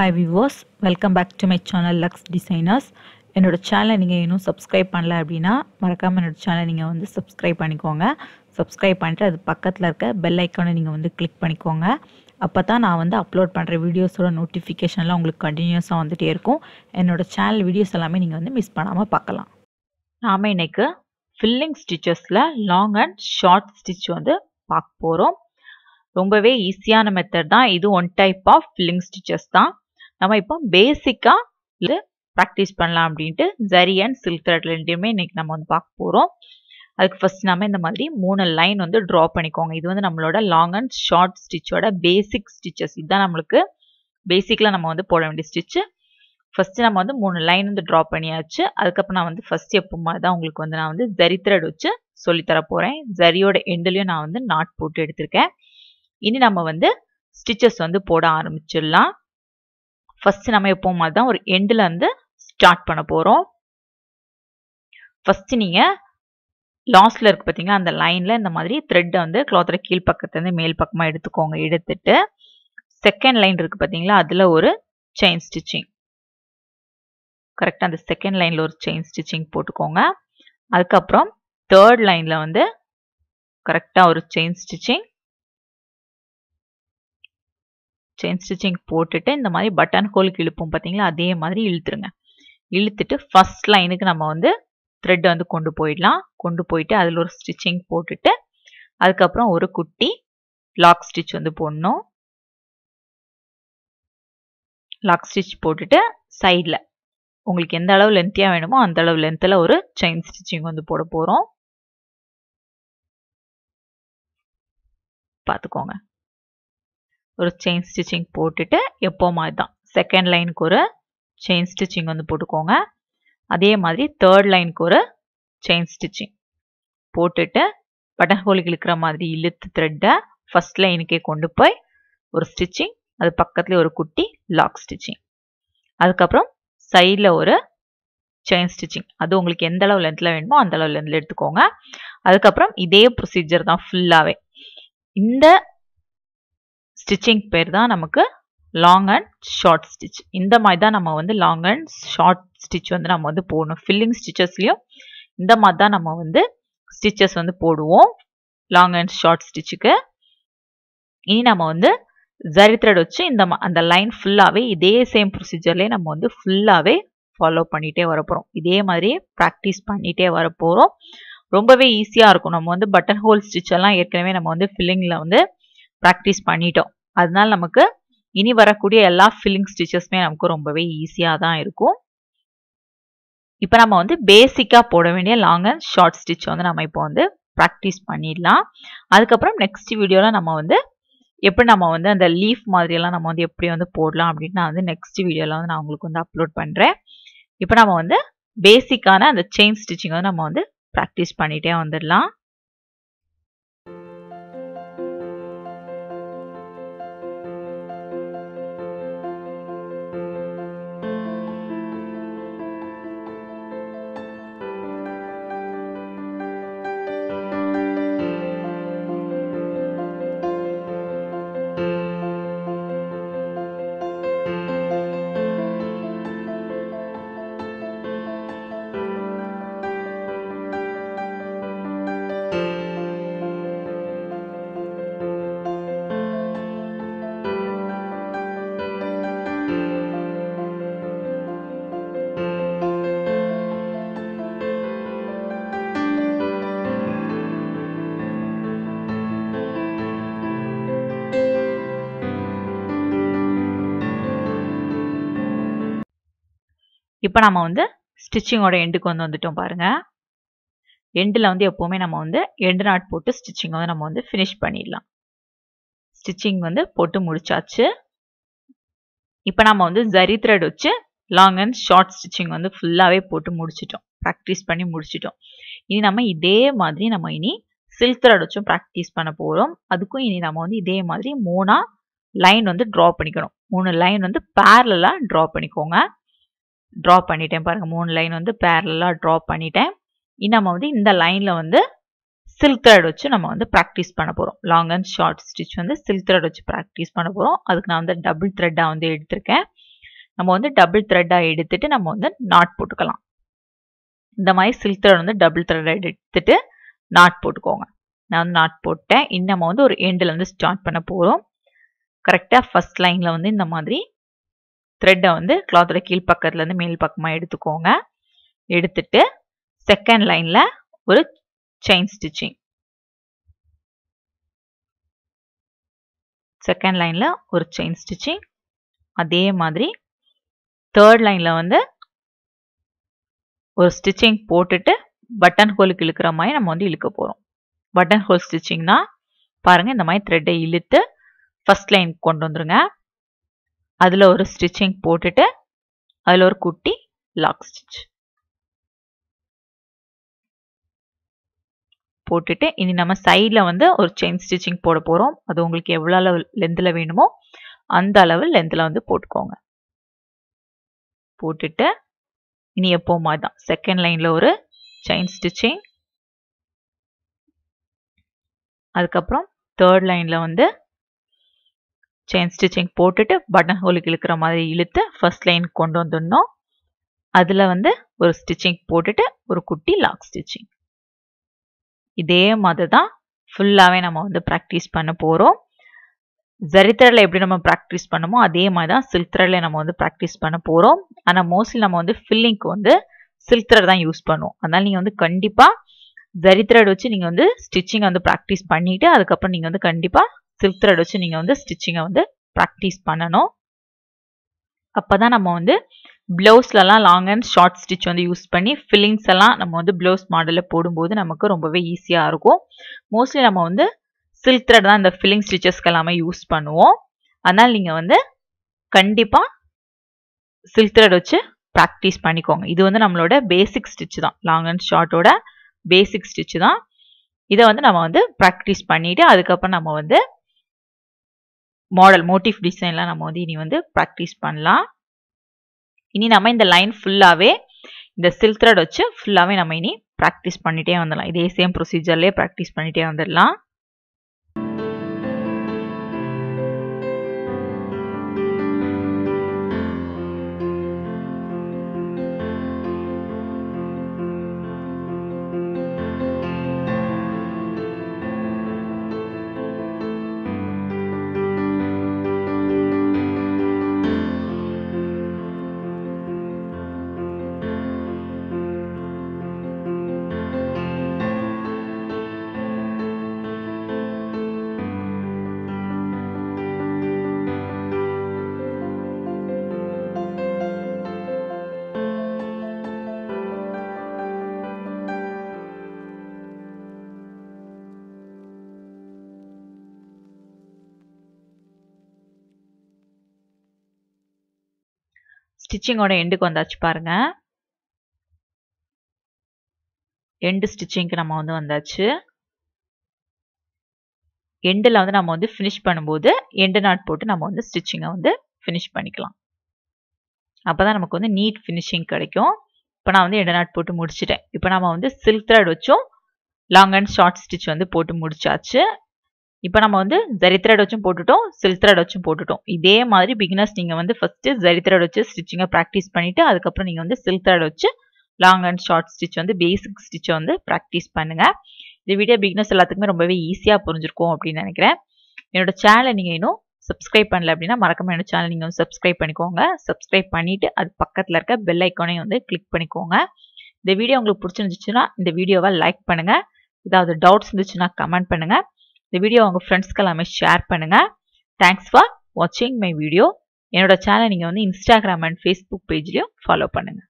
Hi viewers welcome back to my channel Lux designers என்னோட சேனலை நீங்கள் இன்னும் சப்ஸ்கிரைப் பண்ணல அப்படின்னா மறக்காமல் என்னோடய சேனலை நீங்கள் வந்து சப்ஸ்கிரைப் பண்ணிக்கோங்க. சப்ஸ்கிரைப் பண்ணிட்டு அது பக்கத்தில் இருக்க பெல் ஐக்கானை நீங்கள் வந்து கிளிக் பண்ணிக்கோங்க. அப்போ தான் நான் வந்து அப்லோட் பண்ணுற வீடியோஸோட நோட்டிஃபிகேஷன்லாம் உங்களுக்கு கண்டினியூஸாக வந்துகிட்டே இருக்கும். என்னோட சேனல் வீடியோஸ் எல்லாமே நீங்கள் வந்து மிஸ் பண்ணாமல் பார்க்கலாம். நாம் இன்றைக்கு ஃபில்லிங் ஸ்டிச்சஸில் லாங் அண்ட் ஷார்ட் ஸ்டிச் வந்து பார்க்க போகிறோம் ரொம்பவே ஈஸியான மெத்தட் தான். இது one type of filling stitches தான். நம்ம இப்போ பேசிக்காக இது ப்ராக்டிஸ் பண்ணலாம் அப்படின்ட்டு ஜரி அண்ட் சில்க் த்ரெட் ரெண்டுமே இன்னைக்கு நம்ம வந்து பார்க்க போகிறோம் அதுக்கு ஃபர்ஸ்ட் நம்ம இந்த மாதிரி மூணு லைன் வந்து ட்ரா பண்ணிக்கோங்க. இது வந்து நம்மளோட லாங் அண்ட் ஷார்ட் ஸ்டிச்சோட பேசிக் ஸ்டிச்சஸ் இதுதான் நம்மளுக்கு பேசிக்கில் நம்ம வந்து போட வேண்டிய ஸ்டிச்சு ஃபஸ்ட்டு நம்ம வந்து மூணு லைன் வந்து ட்ரா பண்ணியாச்சு. அதுக்கப்புறம் நான் வந்து ஃபஸ்ட் எப்போ மாதிரி தான் உங்களுக்கு வந்து நான் வந்து ஜரி த்ரெட் வச்சு சொல்லித்தர போகிறேன் ஜரியோட எண்டுலையும் நான் வந்து நாட் போட்டு எடுத்திருக்கேன். இனி நம்ம வந்து ஸ்டிச்சஸ் வந்து போட ஆரம்பிச்சிடலாம். ஃபர்ஸ்ட் நம்ம எப்போ மாதிரி தான் ஒரு எண்டில் வந்து ஸ்டார்ட் பண்ண போகிறோம் ஃபஸ்ட்டு நீங்கள் லாஸ்டில் இருக்கு பார்த்தீங்களா அந்த லைனில் இந்த மாதிரி த்ரெட்டை வந்து கிளாத்தோட கீழ் பக்கத்துலேருந்து மேல் பக்கமாக எடுத்துக்கோங்க எடுத்துட்டு செகண்ட் லைன் இருக்குது பார்த்தீங்களா அதில் ஒரு செயின் ஸ்டிச்சிங் கரெக்டாக அந்த செகண்ட் லைனில் ஒரு செயின் ஸ்டிச்சிங் போட்டுக்கோங்க. அதுக்கப்புறம் தேர்ட் லைனில் வந்து கரெக்டாக ஒரு செயின் ஸ்டிச்சிங் செயின் ஸ்டிச்சிங் போட்டுட்டு இந்த மாதிரி பட்டன் ஹோலுக்கு இழுப்போம் பார்த்தீங்களா அதே மாதிரி இழுத்துருங்க. இழுத்துட்டு ஃபர்ஸ்ட் லைனுக்கு நம்ம வந்து த்ரெட் வந்து கொண்டு போயிடலாம். கொண்டு போயிட்டு அதில் ஒரு ஸ்டிச்சிங் போட்டுட்டு அதுக்கப்புறம் ஒரு குட்டி லாக் ஸ்டிச் வந்து போடணும். லாக் ஸ்டிச் போட்டுட்டு சைடில் உங்களுக்கு எந்த அளவு லென்த்தியாக வேணுமோ அந்த அளவு லென்த்தில் ஒரு செயின் ஸ்டிச்சிங் வந்து போட போகிறோம் பார்த்துக்கோங்க ஒரு செயின் ஸ்டிச்சிங் போட்டுட்டு எப்போ மாதிரி தான். செகண்ட் லைனுக்கு ஒரு செயின் ஸ்டிச்சிங் வந்து போட்டுக்கோங்க. அதே மாதிரி தேர்ட் லைனுக்கு ஒரு செயின் ஸ்டிச்சிங் போட்டுட்டு பட்டன் இழுக்கிற மாதிரி இழுத்து த்ரெட்டை ஃபர்ஸ்ட் லைனுக்கே கொண்டு போய் ஒரு ஸ்டிச்சிங் அது பக்கத்துலேயே ஒரு குட்டி லாக் ஸ்டிச்சிங் அதுக்கப்புறம் சைடில் ஒரு செயின் ஸ்டிச்சிங் அது உங்களுக்கு எந்த அளவு லென்த்தில் வேணுமோ அந்த அளவு லென்த்தில் எடுத்துக்கோங்க. அதுக்கப்புறம் இதே ப்ரொசீஜர் தான் ஃபுல்லாகவே இந்த ஸ்டிச்சிங் பேர் தான் நமக்கு லாங் அண்ட் ஷார்ட் ஸ்டிச் இந்த மாதிரி தான் நம்ம வந்து லாங் அண்ட் ஷார்ட் ஸ்டிச் வந்து நம்ம வந்து போடணும். ஃபில்லிங் ஸ்டிச்சஸ்லையும் இந்த மாதிரி தான் நம்ம வந்து ஸ்டிச்சஸ் வந்து போடுவோம். லாங் அண்ட் ஷார்ட் ஸ்டிச்சுக்கு இனி நம்ம வந்து ஜரி த்ரெட் வச்சு இந்த அந்த லைன் ஃபுல்லாகவே இதே சேம் ப்ரொசீஜர்லேயே நம்ம வந்து ஃபுல்லாகவே ஃபாலோ பண்ணிகிட்டே வரப்போகிறோம் இதே மாதிரி ப்ராக்டிஸ் பண்ணிகிட்டே வரப்போகிறோம் ரொம்பவே ஈஸியாக இருக்கும். நம்ம வந்து பட்டன் ஹோல் ஸ்டிச் எல்லாம் ஏற்கனவே நம்ம வந்து ஃபில்லிங்கில் வந்து ப்ராக்டிஸ் பண்ணிட்டோம். அதனால நமக்கு இனி வரக்கூடிய எல்லா ஃபில்லிங் ஸ்டிச்சஸுமே நமக்கு ரொம்பவே ஈஸியாக தான் இருக்கும். இப்போ நம்ம வந்து பேசிக்காக போட வேண்டிய லாங் அண்ட் ஷார்ட் ஸ்டிச் வந்து நம்ம இப்போ வந்து ப்ராக்டிஸ் பண்ணிடலாம். அதுக்கப்புறம் நெக்ஸ்ட் வீடியோவில் நம்ம வந்து எப்படி நம்ம வந்து அந்த லீஃப் மாதிரியெல்லாம் நம்ம வந்து எப்படி வந்து போடலாம் அப்படின்னு நான் வந்து நெக்ஸ்ட் வீடியோவில் வந்து நான் உங்களுக்கு வந்து அப்லோட் பண்ணுறேன் இப்போ நம்ம வந்து பேசிக்கான அந்த செயின் ஸ்டிச்சிங் வந்து நம்ம வந்து ப்ராக்டிஸ் பண்ணிகிட்டே வந்துடலாம். இப்போ நம்ம வந்து ஸ்டிச்சிங்கோட எண்டுக்கு வந்து வந்துட்டோம் பாருங்கள் எண்டில் வந்து எப்போவுமே நம்ம வந்து எண்டு நாட் போட்டு ஸ்டிச்சிங் வந்து நம்ம வந்து ஃபினிஷ் பண்ணிடலாம். ஸ்டிச்சிங் வந்து போட்டு முடிச்சாச்சு. இப்போ நம்ம வந்து ஜரி த்ரெட் வச்சு லாங் அண்ட் ஷார்ட் ஸ்டிச்சிங் வந்து ஃபுல்லாகவே போட்டு முடிச்சிட்டோம். ப்ராக்டிஸ் பண்ணி முடிச்சிட்டோம். இனி நம்ம இதே மாதிரி நம்ம இனி சில்க் த்ரெட் வச்சும் ப்ராக்டிஸ் பண்ண போகிறோம் அதுக்கும் இனி நம்ம வந்து இதே மாதிரி மூணாக லைன் வந்து ட்ரா பண்ணிக்கணும். மூணு லைன் வந்து பேரலாக ட்ரா பண்ணிக்கோங்க. ட்ரா பண்ணிட்டேன் பாருங்கள் மூணு லைன் வந்து பேரலாக ட்ரா பண்ணிட்டேன். இனி நம்ம வந்து இந்த லைனில் வந்து சில்க் த்ரெட் வச்சு நம்ம வந்து ப்ராக்டிஸ் பண்ண போகிறோம் லாங் அண்ட் ஷார்ட் ஸ்டிச் வந்து சில்க் த்ரெட் வச்சு ப்ராக்டிஸ் பண்ண போகிறோம் அதுக்கு நான் வந்து டபுள் த்ரெட்டாக வந்து எடுத்திருக்கேன். நம்ம வந்து டபுள் த்ரெட்டாக எடுத்துட்டு நம்ம வந்து நாட் போட்டுக்கலாம். இந்த மாதிரி சில்க் த்ரெட் வந்து டபுள் த்ரெட் எடுத்துட்டு நாட் போட்டுக்கோங்க. நான் வந்து நாட் போட்டேன். இன்னும் நம்ம வந்து ஒரு எண்டில் வந்து ஸ்டார்ட் பண்ண போகிறோம் கரெக்டாக ஃபஸ்ட் லைனில் வந்து இந்த மாதிரி த்ரெட்டை வந்து கிளாத்தோட கீழ்ப்பக்கத்துலேருந்து மேல் பக்கமாக எடுத்துக்கோங்க. எடுத்துட்டு செகண்ட் லைனில் ஒரு செயின் ஸ்டிச்சிங் செகண்ட் லைனில் ஒரு செயின் ஸ்டிச்சிங் அதே மாதிரி தேர்ட் லைனில் வந்து ஒரு ஸ்டிச்சிங் போட்டுட்டு பட்டன் ஹோலுக்கு இழுக்கிற மாதிரி நம்ம வந்து இழுக்க போகிறோம் பட்டன் ஹோல் ஸ்டிச்சிங்னா பாருங்கள் இந்த மாதிரி த்ரெட்டை இழுத்து ஃபஸ்ட் லைன் கொண்டு வந்துருங்க. அதில் ஒரு ஸ்டிச்சிங் போட்டுட்டு அதில் ஒரு குட்டி லாக் ஸ்டிச் போட்டுட்டு இனி நம்ம சைடில் வந்து ஒரு செயின் ஸ்டிச்சிங் போட போகிறோம் அது உங்களுக்கு எவ்வளோ அளவு லென்த்தில் வேணுமோ அந்த அளவு லென்த்தில் வந்து போட்டுக்கோங்க. போட்டுட்டு இனி எப்போ மாதிரி தான் செகண்ட் லைனில் ஒரு செயின் ஸ்டிச்சிங் அதுக்கப்புறம் தேர்ட் லைனில் வந்து செயின் ஸ்டிச்சிங் போட்டுட்டு பட்டன் ஹோலுக்கு இழுக்கிற மாதிரி இழுத்து ஃபர்ஸ்ட் லைன் கொண்டு வந்துடணும். அதில் வந்து ஒரு ஸ்டிச்சிங் போட்டுட்டு ஒரு குட்டி லாக் ஸ்டிச்சிங் இதே மாதிரி தான் ஃபுல்லாகவே நம்ம வந்து ப்ராக்டிஸ் பண்ண போகிறோம் ஜரித்திரல எப்படி நம்ம ப்ராக்டிஸ் பண்ணமோ அதே மாதிரி தான் சில்க் நம்ம வந்து ப்ராக்டிஸ் பண்ண போகிறோம் ஆனால் மோஸ்ட்லி நம்ம வந்து ஃபில்லிங்க்கு வந்து சில்க் தான் யூஸ் பண்ணுவோம். அதனால் நீங்கள் வந்து கண்டிப்பாக ஜரித்ரட் வச்சு நீங்கள் வந்து ஸ்டிச்சிங்கை வந்து ப்ராக்டிஸ் பண்ணிவிட்டு அதுக்கப்புறம் நீங்கள் வந்து கண்டிப்பாக சில்க் த்ரெட் வச்சு நீங்கள் வந்து ஸ்டிச்சிங்கை வந்து ப்ராக்டிஸ் பண்ணணும். அப்போ தான் நம்ம வந்து ப்ளவுஸ்லலாம் லாங் அண்ட் ஷார்ட் ஸ்டிச் வந்து யூஸ் பண்ணி ஃபில்லிங்ஸ் எல்லாம் நம்ம வந்து ப்ளவுஸ் மாடலில் போடும்போது நமக்கு ரொம்பவே ஈஸியாக இருக்கும். மோஸ்ட்லி நம்ம வந்து சில்க் த்ரெட் தான் இந்த ஃபில்லிங் ஸ்டிச்சஸ்க்கு எல்லாமே யூஸ் பண்ணுவோம். அதனால் நீங்கள் வந்து கண்டிப்பாக சில்க் த்ரெட் வச்சு ப்ராக்டிஸ் பண்ணிக்கோங்க. இது வந்து நம்மளோட பேசிக் ஸ்டிச் தான். லாங் அண்ட் ஷார்ட்டோட பேசிக் ஸ்டிச் தான். இதை வந்து நம்ம வந்து ப்ராக்டிஸ் பண்ணிவிட்டு அதுக்கப்புறம் நம்ம வந்து மாடல் மோட்டிவ் டிசைன்லாம் நம்ம வந்து இனி வந்து ப்ராக்டிஸ் பண்ணலாம். இனி நம்ம இந்த லைன் ஃபுல்லாகவே இந்த சில்க் த்ரெட் வச்சு ஃபுல்லாகவே நம்ம இனி ப்ராக்டிஸ் பண்ணிகிட்டே வந்துடலாம். இதே சேம் ப்ரொசீஜர்லேயே ப்ராக்டிஸ் பண்ணிகிட்டே வந்துடலாம். ஸ்டிச்சிங்கோட எண்டுக்கு வந்தாச்சு பாருங்க. எண்டு ஸ்டிச்சிங்க்கு நம்ம வந்து வந்தாச்சு. எண்டில் வந்து நம்ம வந்து ஃபினிஷ் பண்ணும்போது எண்டு நாட் போட்டு நம்ம வந்து ஸ்டிச்சிங்கை வந்து ஃபினிஷ் பண்ணிக்கலாம். அப்போ தான் நமக்கு வந்து நீட் ஃபினிஷிங் கிடைக்கும். இப்போ நான் வந்து எண்டு நாட் போட்டு முடிச்சிட்டேன். இப்போ நம்ம வந்து சில்க் த்ரெட் வச்சும் லாங் அண்ட் ஷார்ட் ஸ்டிச் வந்து போட்டு முடிச்சாச்சு. இப்போ நம்ம வந்து ஜரி த்ரெட் வச்சும் போட்டுட்டோம் சில்க் த்ரெட் வச்சும் போட்டுட்டோம். இதே மாதிரி பிகினர்ஸ் நீங்கள் வந்து ஃபஸ்ட்டு ஜரி த்ரெட் வச்சு ஸ்டிச்சிங்கை ப்ராக்டிஸ் பண்ணிவிட்டு அதுக்கப்புறம் நீங்கள் வந்து சில்க் த்ரெட் வச்சு லாங் அண்ட் ஷார்ட் ஸ்டிச் வந்து பேசிக் ஸ்டிச்சை வந்து ப்ராக்டிஸ் பண்ணுங்கள் இந்த வீடியோ பிகினர்ஸ் எல்லாத்துக்குமே ரொம்பவே ஈஸியாக புரிஞ்சிருக்கும் அப்படின்னு நினைக்கிறேன். என்னோட சேனலை நீங்கள் இன்னும் சப்ஸ்கிரைப் பண்ணல அப்படின்னா மறக்காம என்னோட சேனல் நீங்கள் வந்து சப்ஸ்கிரைப் பண்ணிக்கோங்க. சப்ஸ்கிரைப் பண்ணிவிட்டு அது பக்கத்தில் இருக்க பெல் ஐக்கானையும் வந்து கிளிக் பண்ணிக்கோங்க. இந்த வீடியோ உங்களுக்கு பிடிச்சிருந்துச்சுன்னா இந்த வீடியோவை லைக் பண்ணுங்கள் ஏதாவது டவுட்ஸ் இருந்துச்சுன்னா கமெண்ட் பண்ணுங்கள் இந்த வீடியோ உங்கள் ஃப்ரெண்ட்ஸ்க்கு எல்லாமே ஷேர் பண்ணுங்கள் தேங்க்ஸ் ஃபார் வாட்சிங் மை வீடியோ என்னோட சேனல் நீங்கள் வந்து இன்ஸ்டாகிராம் அண்ட் ஃபேஸ்புக் பேஜ்லேயும் ஃபாலோ பண்ணுங்கள்